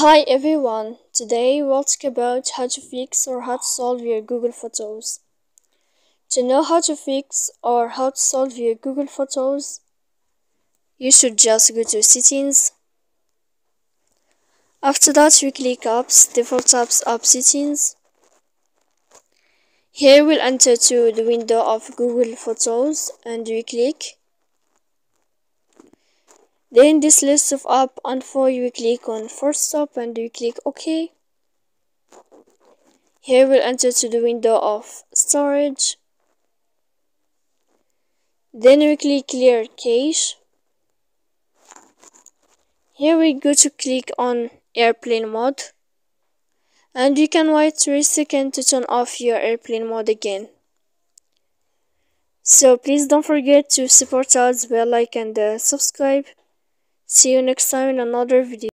Hi everyone, today we'll talk about how to fix or how to solve your Google Photos. To know how to fix or how to solve your Google Photos, you should just go to settings. After that, you click apps, default apps app settings. Here we'll enter to the window of Google Photos and we click then this list of app info you click on first stop and you click OK. Here we'll enter to the window of storage. Then we click clear cache. Here we go to click on airplane mode. And you can wait 3 seconds to turn off your airplane mode again. So please don't forget to support us by like and uh, subscribe. See you next time in another video.